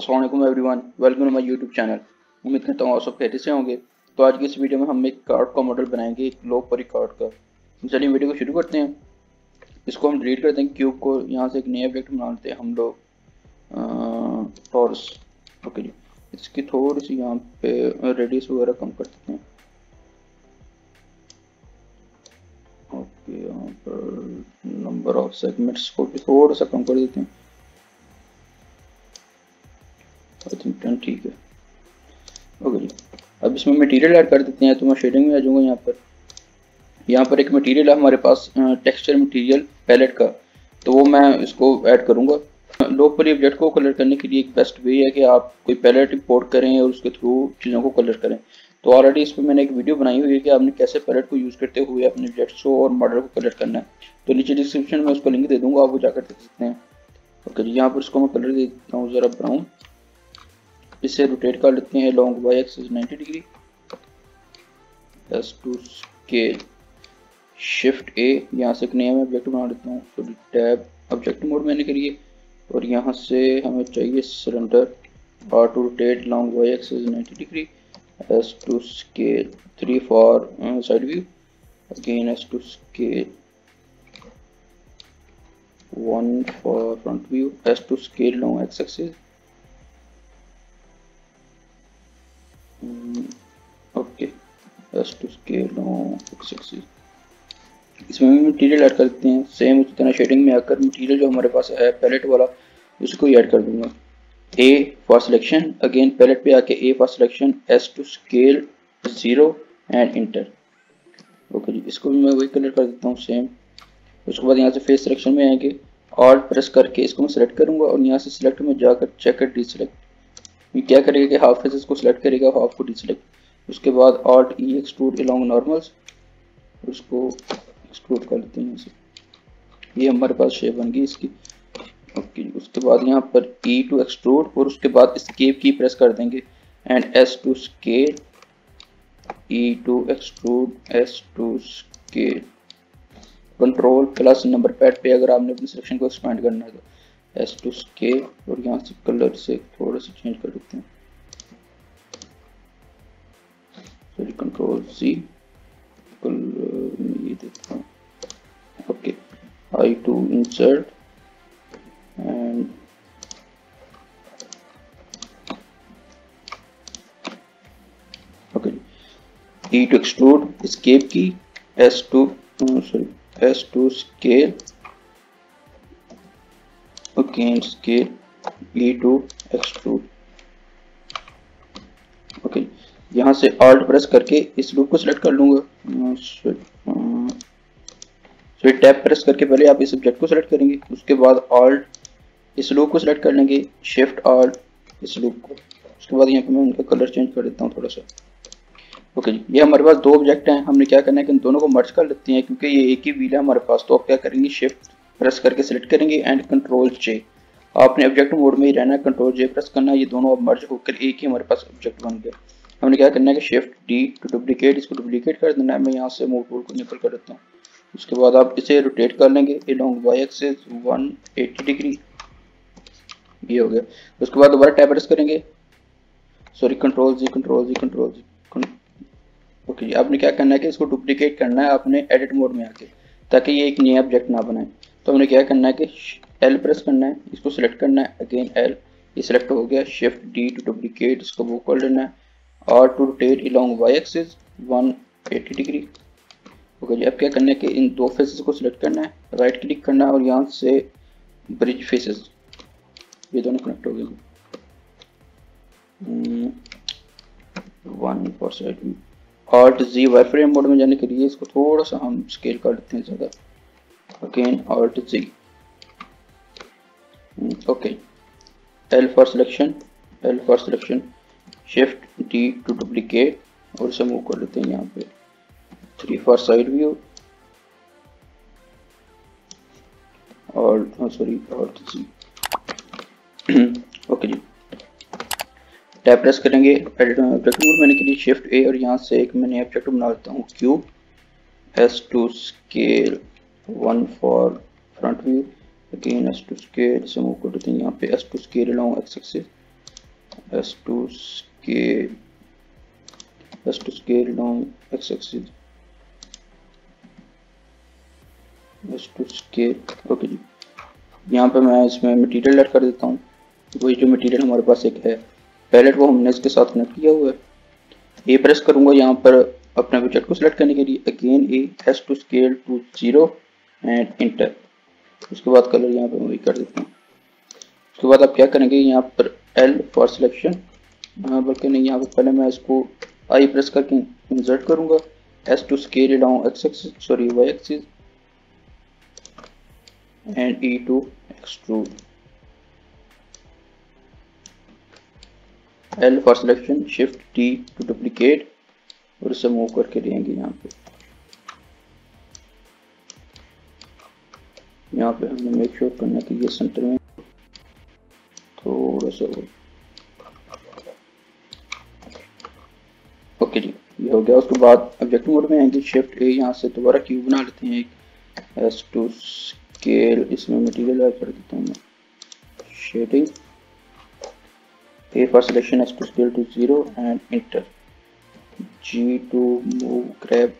Aslam everyone welcome to my YouTube channel उम्मीद करता हूँ आप सब खैरियत से होंगे। तो आज की इस वीडियो में हम एक कार्ड का मॉडल बनाएँगे, एक लो परी कार्ड का। चलिए वीडियो को शुरू करते हैं। इसको हम डिलीट करते हैं क्यूब को यहाँ से एक नया ऑब्जेक्ट बना लेते हैं हम लोग। टॉर्स ओके जी। इसकी थोड़ी सी यहाँ पे रेडियस वगैरह कम कर देते हैं। ओके यहाँ पर नंबर ऑफ़ सेगमेंट्स को भी थोड़ा सा कम कर देते हैं। थिंक ठीक है? ओके जी अब इसमें मटेरियल ऐड कर देते हैं तो मैं शेडिंग में आ जाऊँगा यहाँ पर। यहाँ पर एक मटेरियल है हमारे पास टेक्सचर मटेरियल पैलेट का। तो वो मैं इसको ऐड करूँगा। पर ऑब्जेक्ट को कलर करने के लिए एक बेस्ट वे है कि आप कोई पैलेट इंपोर्ट करें और उसके थ्रू चीज़ों को कलर करें। तो ऑलरेडी इस पर मैंने एक वीडियो बनाई हुई है कि आपने कैसे पैलेट को यूज़ करते हुए अपने ऑब्जेक्ट्स को और मॉडल को कलर करना है। तो नीचे डिस्क्रिप्शन में उसको लिंक दे दूँगा, आप वो जाकर देख सकते हैं। ओके जी, यहाँ पर इसको मैं कलर दे देता हूँ, ज़रा ब्राउन इसे रोटेट कर लेते हैं long Y axis 90 degrees to scale shift A यहाँ से एक नया मैं ऑब्जेक्ट बना लेता हूँ। सॉरी टैब ऑब्जेक्ट मोड मैंने करिए और यहाँ से हमें चाहिए cylinder R to rotate long Y axis 90 degree S to scale three for side view again S to scale one for front view. As to scale long x-axis okay S to scale इसमें भी material add करते हैं। Same उसी तरह shading में आकर material जो हमारे पास है पैलेट वाला, उसको ही ऐड कर दूँगा। A for selection again palette पे आके A for selection S to scale zero and enter okay जी, इसको भी मैं वही कलर कर देता हूँ सेम उसके बाद यहाँ से फेस सिलेक्शन में आएँगे। ऑल्ट प्रेस करके इसको मैं सिलेक्ट करूँगा और यहाँ से सिलेक्ट में जाकर चेक डी सिलेक्ट ये क्या करेगा कि हाफ़ फेसेस को सिलेक्ट करेगा हाफ़ को डिसलेक्ट उसके बाद Alt E extrude along normals उसको एक्सट्रूड कर लेते हैं ये हमारे पास शेप बन गई इसकी। ओके उसके बाद यहाँ पर ई टू एक्सट्रूड और उसके बाद स्केप की प्रेस कर देंगे। And S to scale E to extrude S to scale control plus number pad पे अगर आपने अपनी सिलेक्शन को एक्सपेंड करना है तो। एस टू स्के और यहाँ से कलर से थोड़ा सा चेंज कर देते हैं। सॉरी कंट्रोल सी कलर ये देता हूँ। Okay I to insert and okay E to extrude escape key S to sorry S to scale again scale E to extrude okay यहाँ से Alt प्रेस करके इस लूप को सिलेक्ट कर लूँगा। सो टैप प्रेस करके पहले आप इस ऑब्जेक्ट को सिलेक्ट करेंगे। उसके बाद Alt, इस लूप को सिलेक्ट कर लेंगे। शिफ्ट Alt, इस लूप को। उसके बाद यहाँ पे मैं उनका कलर चेंज कर देता हूँ थोड़ा सा। ओके जी ये हमारे पास दो ऑब्जेक्ट हैं। हमने क्या करना है कि इन दोनों को मर्ज कर लेते हैं, क्योंकि ये एक ही व्हील है हमारे पास। तो आप क्या करेंगे? शिफ्ट प्रेस करके सिलेक्ट करेंगे एंड कंट्रोल जे आपने ऑब्जेक्ट मोड में ही रहना है कंट्रोल जे प्रेस करना ये दोनों अब मर्ज होकर एक ही हमारे पास ऑब्जेक्ट बन गया हमने क्या करना है कि शिफ्ट डी टू डुप्लीकेट इसको डुप्लीकेट कर देना है, मैं यहाँ से मूव टूल को निकल कर देता हूँ। उसके बाद आप इसे रोटेट कर लेंगे लॉन्ग वाई एक्सेस 180 डिग्री ये हो गया। उसके बाद दोबारा टैब प्रेस करेंगे। Sorry control G control G control G okay आपने क्या करना है कि इसको डुप्लीकेट करना है अपने एडिट मोड में आके, ताकि ये एक नया ऑब्जेक्ट ना बनाए। तो हमने क्या करना है कि एल प्रेस करना है, इसको सिलेक्ट करना है। अगेन एल ये सिलेक्ट हो गया। शिफ्ट डी टू डुप्लीकेट इसको वो कर लेना है। और to rotate along Y axis 180 degree okay जी अब क्या करना है कि इन दो फेसेस को सिलेक्ट करना है। राइट क्लिक करना है और यहाँ से ब्रिज फेसेस ये दोनों कनेक्ट हो गए। वन साइड व्यू जी वाई फ्रेम मोड में जाने के लिए इसको थोड़ा सा हम स्केल कर लेते हैं ज़्यादा। Again Alt G okay L for selection L for selection shift D to duplicate और इसे मूव कर लेते हैं यहाँ पे. थ्री फॉर साइड व्यू और सॉरी ऑल्ट जी ओके जी. टैप प्रेस करेंगे. एडिट ऑब्जेक्ट मोड मैंने के लिए शिफ्ट ए और यहाँ से एक मैंने ऑब्जेक्ट बना लेता हूँ cube S to scale one for front view again S to scale से मूव कर देते हैं यहाँ पे. S to scale along X axis S to scale S to scale down X axis S to scale okay जी. यहाँ पे मैं इसमें मटेरियल ऐड कर देता हूँ. वही जो मटेरियल हमारे पास एक है. पैलेट वो हमने इसके साथ कनेक्ट किया हुआ है. ए प्रेस करूँगा यहाँ पर अपने बजट को सिलेक्ट करने के लिए. Again A S to scale to zero and enter उसके बाद कलर यहाँ पे वही कर देता हूँ। उसके बाद आप क्या करेंगे यहाँ पर एल फॉर सिलेक्शन बल्कि नहीं यहाँ पर पहले मैं इसको आई प्रेस करके इंसर्ट करूँगा। S to scale down X axis sorry Y axis and E to extrude. L for selection, shift T to duplicate और इसे मूव करके देंगे यहाँ पे। यहाँ पे हमने मेक श्योर करना कि ये सेंटर में थोड़ा सा ओके जी, ये हो गया। उसके बाद ऑब्जेक्टिव मोड में आएँगे। शिफ्ट ए यहाँ से दोबारा क्यूब बना लेते हैं एक। एस टू स्केल इसमें मटेरियल ऐड कर देता हूँ shading A for selection, S to scale to 0 and enter G to move, grab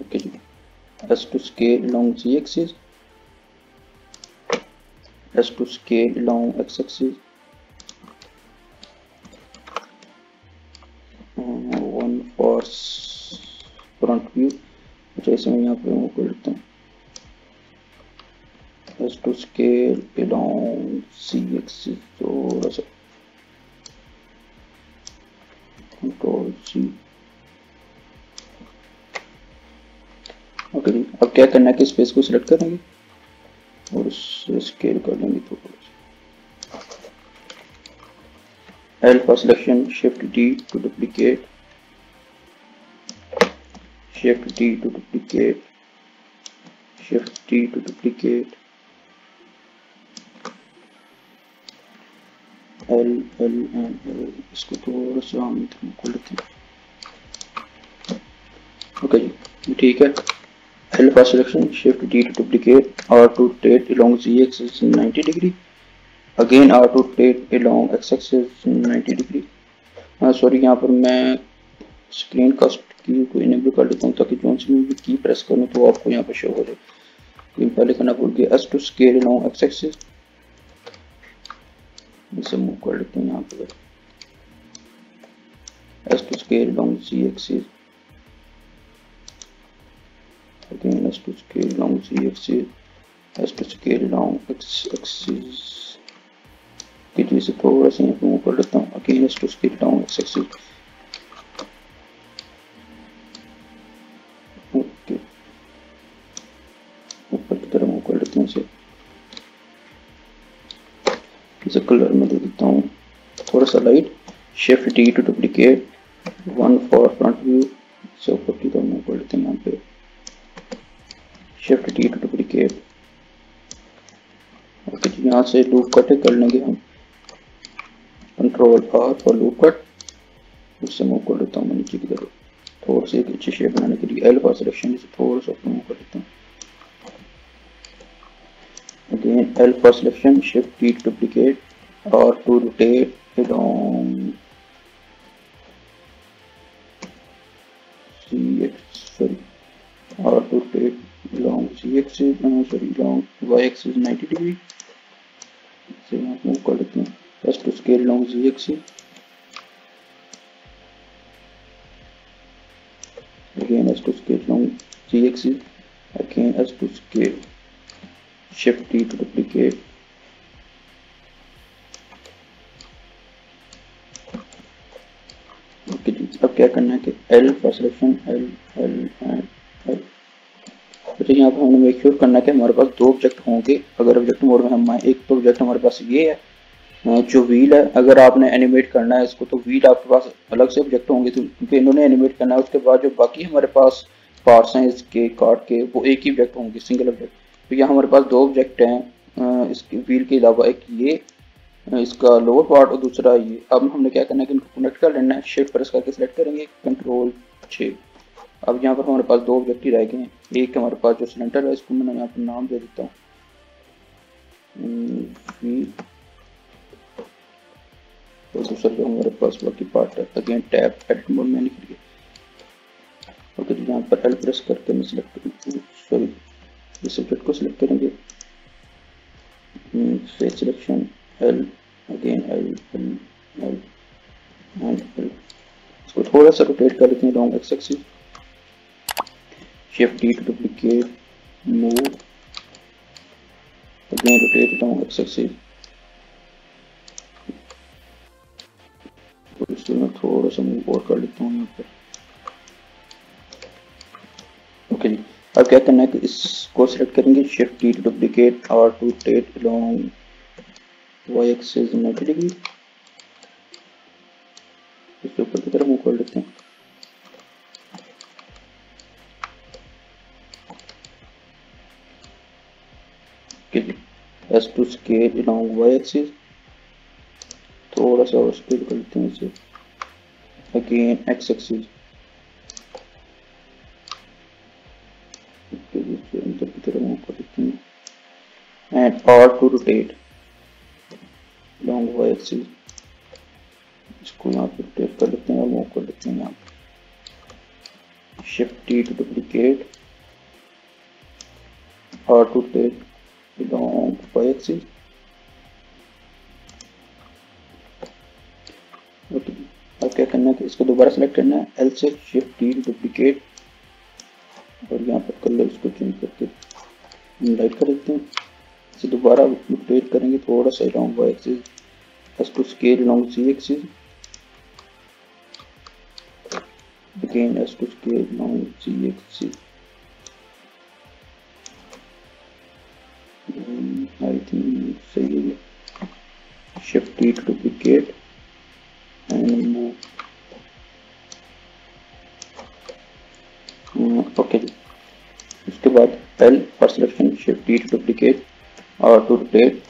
okay S to scale along Z axis S to scale along X axis uh, one for front view जैसे मैं यहाँ पे move कर लेता हूँ has to scale along c axis थोड़ा सा control C okay अब क्या करना है कि स्पेस को सिलेक्ट करेंगे? और उससे स्केल कर लेंगे थोड़ा L for selection shift D to duplicate shift D to duplicate shift D to duplicate L L N L इसको थोड़ा सा हम इतना ओके जी ठीक है। For selection shift D to duplicate R to rotate along Z axis 90 degree again R to rotate along X axis 90 degree हाँ sorry यहाँ पर मैं स्क्रीन कास्ट की को इनेबल कर देता हूँ ताकि जो सी भी की प्रेस करूँ तो आपको यहाँ पर शो हो जाए लेकिन पहले करना भूल गया S to scale along X axis इसे मूव कर लेते हैं यहाँ पे S to scale along z axis again s to scale along z axis s to scale along x axis की जी से थोड़ा सा यहाँ पे मूव कर लेता हूँ। Again s to scale along x axis okay. इसे। इसे कलर में दे देता हूँ। थोड़ा सा light shift D to duplicate one for front view से ऊपर की तरफ़ मूव कर लेते हैं यहाँ पे। Shift D to duplicate okay जी, यहाँ से लूप कट कर लेंगे हम. Control R for loop cut उससे मूव कर लेता हूँ मैं नीचे की तरफ़. थोड़ा सी एक अच्छी शेप बनाने के लिए एल फॉर सिलेक्शन से थोड़ा सा मूव कर लेता हूँ. Again, L for selection, shift T to duplicate or to rotate Z axis sorry or to rotate. Along Z axis no sorry along Y axis 90 degree से यहाँ मूव कर लेते हैं just to scale along Z axis again as to scale along Z axis again as to scale shift T to duplicate okay अब क्या करना है कि L for selection L L and अच्छा यहाँ पर हमने मेक श्योर करना कि हमारे पास दो ऑब्जेक्ट होंगे। अगर ऑब्जेक्ट मोड में हम एक तो ऑब्जेक्ट हमारे पास ये है जो व्हील है। अगर आपने एनिमेट करना है इसको तो व्हील आपके पास अलग से ऑब्जेक्ट होंगे। तो क्योंकि इन्होंने एनिमेट करना है, उसके बाद जो बाकी हमारे पास पार्ट्स हैं इसके कार्ड के, वो एक ही ऑब्जेक्ट होंगे सिंगल ऑब्जेक्ट तो यहाँ हमारे पास दो ऑब्जेक्ट हैं इसके व्हील के अलावा एक ये इसका लोअर पार्ट और दूसरा ये। अब हमने क्या करना है कि इनको कनेक्ट कर लेना है। शिफ्ट प्रेस करके सिलेक्ट करेंगे। कंट्रोल छः अब यहाँ पर हमारे पास दो ऑब्जेक्ट ही रह गए हैं। एक हमारे पास जो सिलेंडर है, इसको मैं यहाँ पर नाम दे देता हूँ। व्हील दूसरा जो हमारे पास बाकी पार्ट है अगेन टैप एडिट मोड में निकल गया ओके तो यहाँ पर एल प्रेस करके मैं सिलेक्ट सॉरी इस सब्जेक्ट को सिलेक्ट करेंगे। Face selection L again L L L and L इसको थोड़ा सा रोटेट कर लेते हैं long X axis shift D to duplicate move again, rotate down x axis तो मैं थोड़ा सा मूव और कर लेता हूँ यहाँ पर ओके जी अब क्या करना है कि इसको सिलेक्ट करेंगे शिफ्ट डी टू डुप्लीकेट और to rotate along Y axis 90 degree scale S to scale along Y axis थोड़ा सा और स्केल कर लेते हैं इसे। Again X axis and R to rotate long Y axis इसको यहाँ पे रोटेट कर लेते हैं और मूव कर लेते हैं यहाँ पे। Shift T to duplicate R to rotate y axis okay अब क्या करना है इसको दोबारा सेलेक्ट करना है? एल से शिफ्ट डी डुप्लीकेट और यहाँ पर कलर इसको चेंज करके लाइट कर देते हैं। इसे दोबारा रोटेट करेंगे, थोड़ा सा along Y axis to scale along Z axis again as to scale along z shift D to duplicate and move okay उसके बाद L for selection shift D to duplicate or to rotate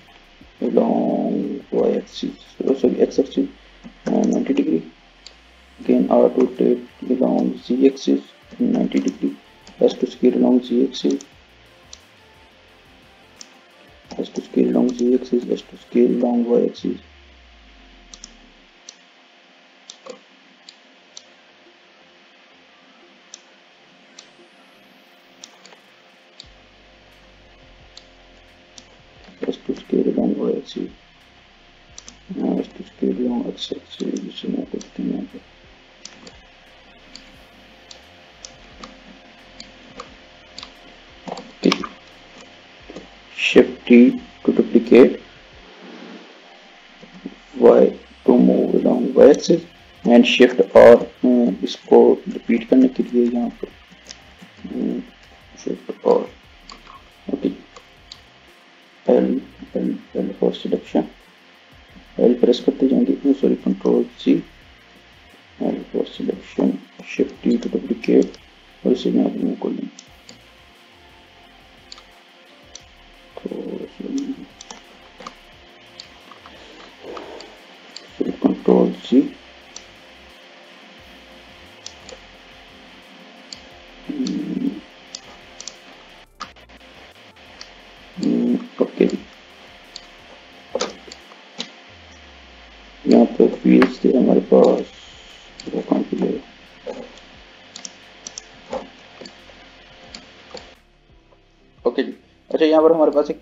along y axis sorry x axis and 90 degree again R to rotate along z axis 90 degree S to scale along z axis scale along z axis has to scale along y axis has to scale along y axis now has to scale along x axis जिसे मैं करते हैं यहाँ पे shift T duplicate Y to move along Y axis and shift R इसको repeat करने के लिए यहाँ पर shift R ओके L L L for selection L press करते जाएँगे sorry control C L for selection shift T to duplicate और इसे मैं मूव कर लेंगे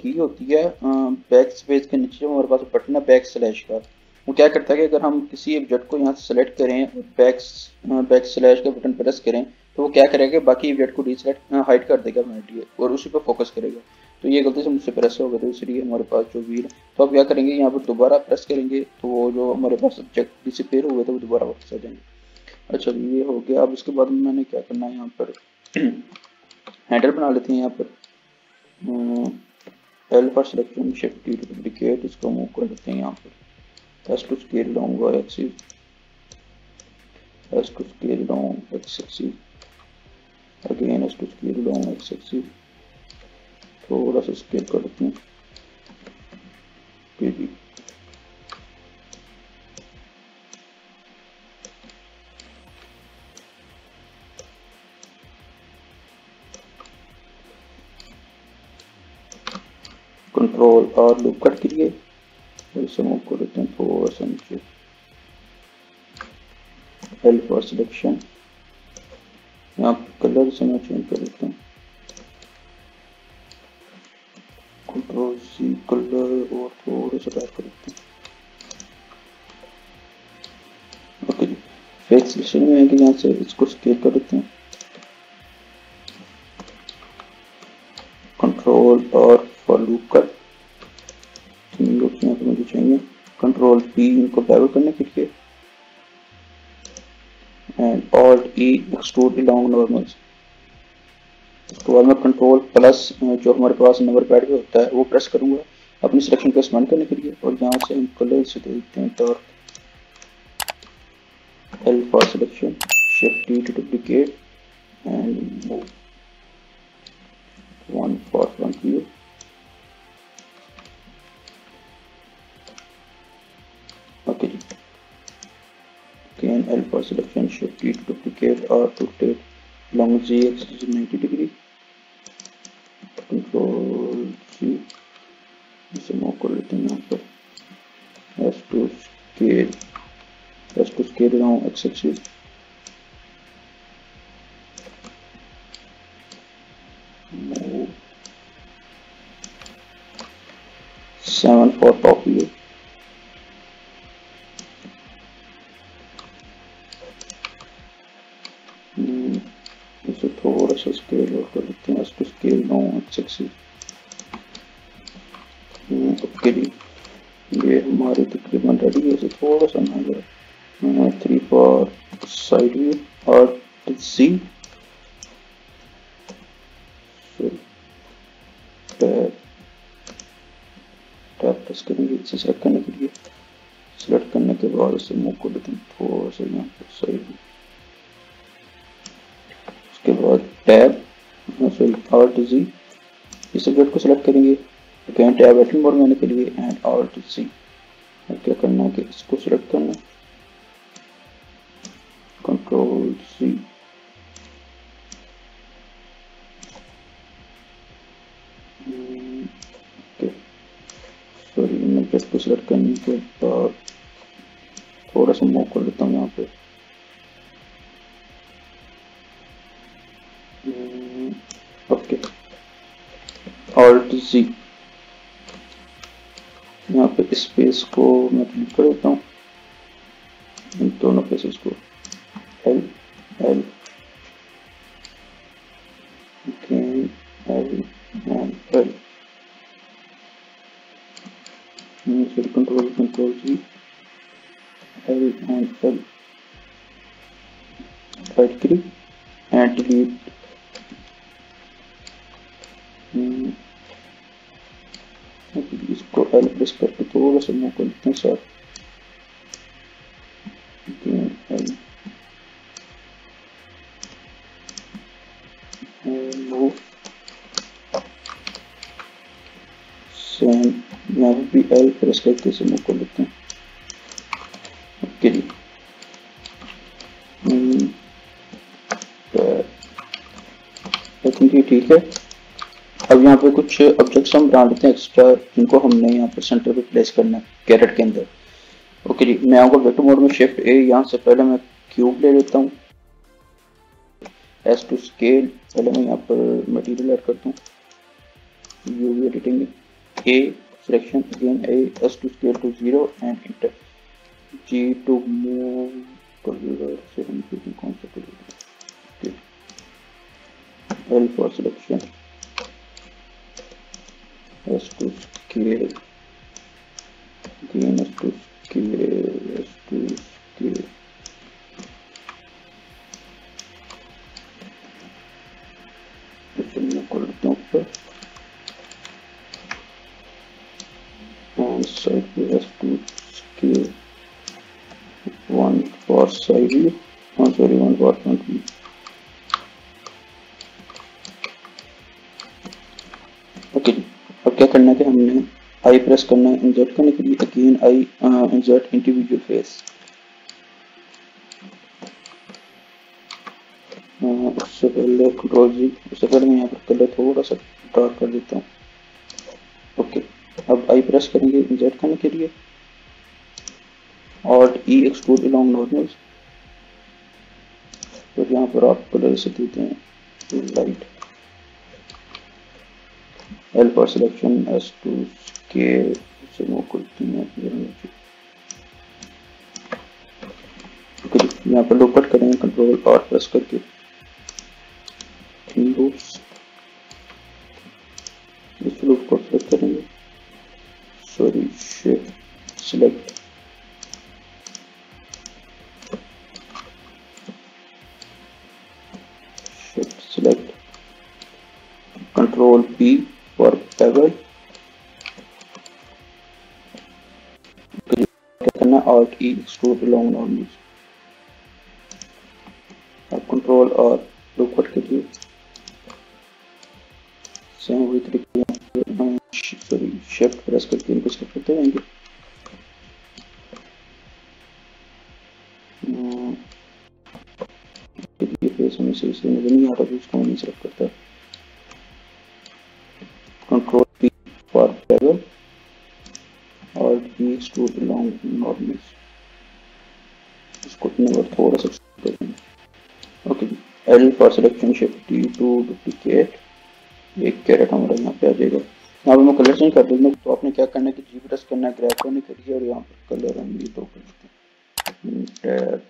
की होती है बैक स्पेस के नीचे जो हमारे पास बटन है बैक स्लैश का। वो क्या करता है कि अगर हम किसी ऑब्जेक्ट को यहाँ से सेलेक्ट करें और बैक बैक स्लैश का बटन प्रेस करें तो वो क्या करेगा, बाकी ऑब्जेक्ट को डिसलेक्ट हाइड कर देगा ऑटोमेटिकली और उसी पर फोकस करेगा। तो ये गलती से मुझसे प्रेस हो गया तो इसलिए हमारे पास जो व्हील तो अब क्या करेंगे, यहाँ पर दोबारा प्रेस करेंगे तो वो जो हमारे पास ऑब्जेक्ट डिसपेयर हुए थे वो दोबारा वापस आ जाएँगे। अच्छा ये हो गया। अब उसके बाद मैंने क्या करना है, यहाँ पर हैंडल बना लेते हैं यहाँ पर। L for selection shift T to duplicate इसको मूव कर देते हैं यहाँ पर। S to scale down Y axis S to scale down X axis again S to scale down X axis थोड़ा सा स्केल कर देते हैं। जी कंट्रोल और लूप कट के लिए इसे मूव कर देते हैं थोड़ा सा नीचे एल फॉर सिलेक्शन यहाँ कलर से मैं चेंज कर देता हूँ। कंट्रोल सी कलर और थोड़ा सा डार्क कर देते हैं। ओके जी। फेक सिलेक्शन में है यहाँ से इसको स्केल कर देते हैं। कंट्रोल और फॉर लूप कर पी इनको बैबल करने के लिए। And Alt E extrude along normals उसके बाद मैं कंट्रोल प्लस जो हमारे पास नंबर पैड पे होता है, वो प्रेस करूँगा अपनी सिलेक्शन को एक्सपेंड करने के लिए। और यहाँ से हम कलर से दे देते हैं dark L for selection, shift D to duplicate, and move one for front alpha selection should be to duplicate or uh, to take long gx is 90 degree. Control g. Is more correlating number has to scale has to scale along x-axis seven for top view axis okay जी। ये हमारी तकरीबन ready है थोड़ा सा ना जाए three for side view और सी tab press करेंगे इसे सेलेक्ट करने के लिए। सेलेक्ट करने के बाद इसे मूव कर देते हैं, थोड़ा सा यहाँ पर साइड उसके बाद टैब आल्ट जी इस सब्जेक्ट को सिलेक्ट करेंगे। अगेन टैब एडिटिंग मोड में आने के लिए एंड जी और क्या करना है कि इसको सिलेक्ट करना कंट्रोल सी सॉरी मैं जस्ट को सिलेक्ट करने के बाद थोड़ा सा मूव कर लेता हूँ यहाँ पे। ऑल्ट जी यहाँ पे स्पेस को मैं क्लिक कर देता हूँ। इन दोनों प्लेसेस को L sorry control control G L and L right click and delete move यहाँ पे भी एल प्रेस करके इसे मूव कर लेते हैं ओके आई थिंक ये ठीक है अब यहाँ पे कुछ ऑब्जेक्ट्स हम बना लेते हैं एक्स्ट्रा जिनको हमने यहाँ पे सेंटर पे प्लेस करना है कैरेट के अंदर। ओके जी, मैं आऊँगा वेक्टर मोड में शिफ्ट ए यहाँ से पहले मैं क्यूब ले लेता हूँ। एस टू स्केल पहले मैं यहाँ पर मटेरियल ऐड करता हूँ। UV editing A selection again A S to scale to zero and enter G to move colour से हम कौन सा colour L for selection S to scale. Again, S to scale, S to scale. Front view okay okay. अब क्या करना है कि हमने आई प्रेस करना है इंसर्ट करने के लिए again I insert individual face उससे पहले कंट्रोल जी उससे पहले मैं यहाँ पर कलर थोड़ा सा डार्क कर देता हूँ। ओके अब आई प्रेस करेंगे इंसर्ट करने के लिए। और ई एक्सट्रूड अलोंग नॉर्मल्स यहाँ पर आप कलर से देते हैं। Light L for selection S to के यहाँ पर लोकट करेंगे कंट्रोल और प्रेस करके। Extrude along normals अब कंट्रोल और लूप कट करिए सेम वही तरीके सॉरी शिफ्ट प्रेस करके इनको सेलेक्ट करते रहेंगे। हमें सही से नज़र नहीं आ रहा तो उसको नहीं और लॉन्ग नॉर्मल इसको अपने और थोड़ा सा करेंगे okay L for selection shift T to duplicate एक कैरेट हमारा यहाँ पे आ जाएगा। यहाँ पे मैं कलर चेंज कर दूँगा तो आपने क्या करना है कि जी प्रेस करना है ग्रैब करने करिए और यहाँ पर कलर हम ये हैं।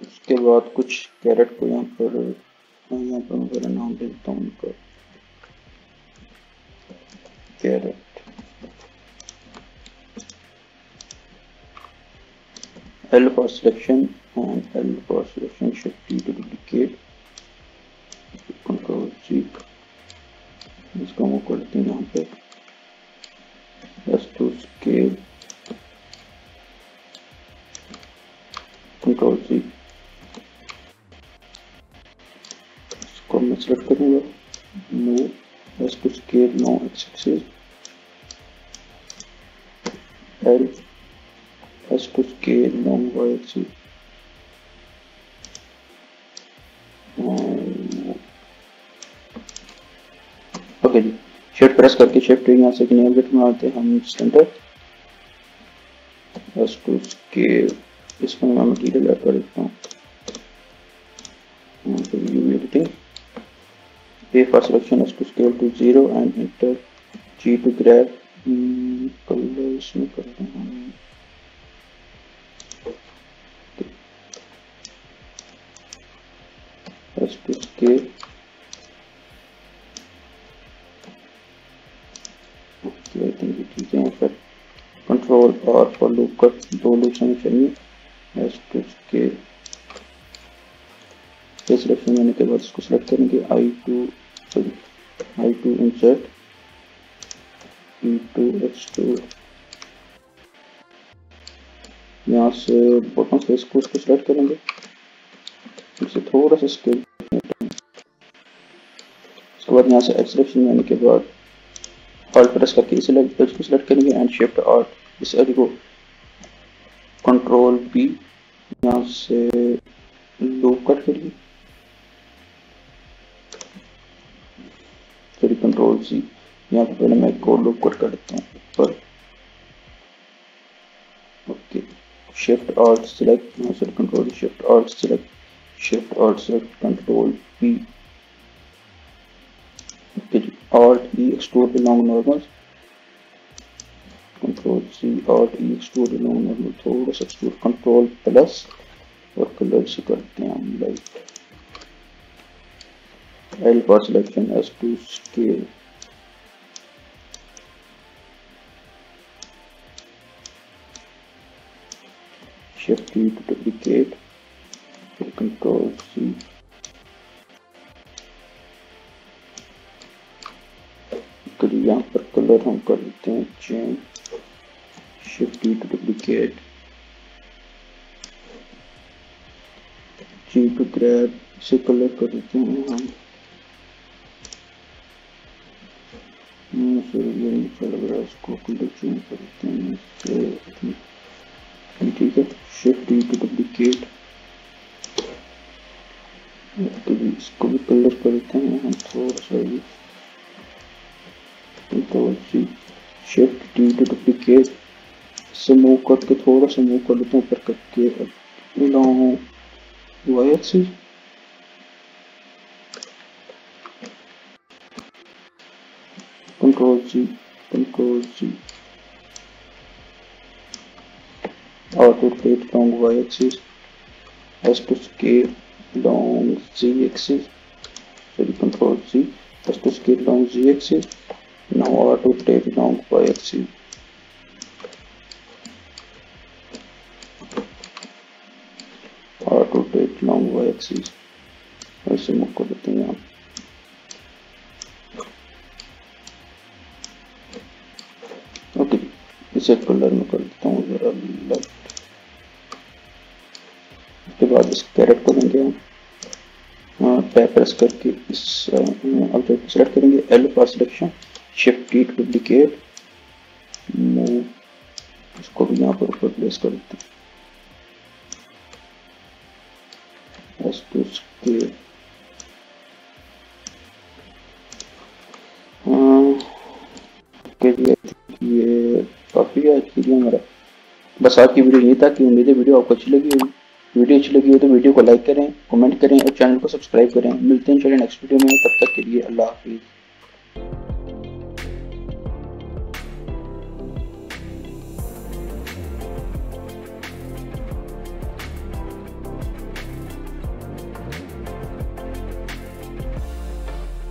उसके बाद कुछ कैरेट को यहाँ पर यहाँ पर मैं नाम दे देता हूँ उनका carat. L for selection and L for selection shift T to duplicate control C इसको मूव करते हैं यहाँ पे S to scale control C इसको मैं सेलेक्ट करूँगा move S to scale no access L to long Y axis okay ji. Shift press करके shift यहाँ से नेम बनाते हैं हम सेंटर एस टू स्केल इसमें मैं मटीरियल ऐड कर देता हूँ। UV editing A for selection is to scale to zero and enter G to grab color इसमें करते हैं Scale ओके आई थिंक ठीक है पर कंट्रोल और फॉर लूप का दो लूप्स हमें चाहिए। एस टू स्केल ये सिलेक्शन करने के बाद इसको सिलेक्ट करेंगे। I to I to insert to X to यहाँ से बॉटम से इसको उसको सिलेक्ट करेंगे। इसे थोड़ा सा स्केल बाद यहाँ से एक्स सिलेक्शन करने के बाद ऑल्ट प्रेस करके इसे इसको सिलेक्ट करेंगे एंड शिफ्ट ऑल्ट इस एल को कंट्रोल बी यहाँ से लूप कट करिए। फिर कंट्रोल सी यहाँ पे पहले मैं और लूप कट कर देता हूँ ऊपर ओके शिफ्ट ऑल्ट सिलेक्ट यहाँ से control shift Alt select shift Alt select control P Alt E extrude along normal control C Alt E extrude along normal थोड़ा सा एक्सट्रूड कंट्रोल प्लस और कलर से करते हैं हम light L for selection as to scale shift E to duplicate फिर control C यहाँ पर कलर हम कर देते हैं change shift E to duplicate G to grab इसे कलर कर देते हैं हम इसको कलर चेंज कर देते हैं ठीक है शिफ्ट टू डुप्लीकेट इसको भी कलर कर देते हैं हम थोड़ा सा control shift T to duplicate से मूव करके थोड़ा सा मूव कर लेता हूँ ऊपर करके along y-axis control Z control Z auto rotate along y-axis has to scale along z-axis sorry control Z has to scale along z-axis now y-axis auto rotate along y-axis ऐसे कर देते हैं ओके, इसे कलर में कर देता हूँ, जरा लेफ़्ट उसके बाद इस कैरेट को देंगे टैप प्रेस करके इस ऑब्जेक्ट सिलेक्ट करेंगे। L selection shift to duplicate move इसको भी यहाँ पर ऊपर प्लेस कर देते हैं। एस टू स्केल ये काफ़ी है आज वीडियो हमारा। बस आपकी वीडियो ये था कि उम्मीद है वीडियो आपको अच्छी लगी होगी। वीडियो अच्छी लगी हो तो वीडियो को लाइक करें कमेंट करें और चैनल को सब्सक्राइब करें। मिलते हैं चलिए नेक्स्ट वीडियो में। तब तक के लिए अल्लाह हाफिज़।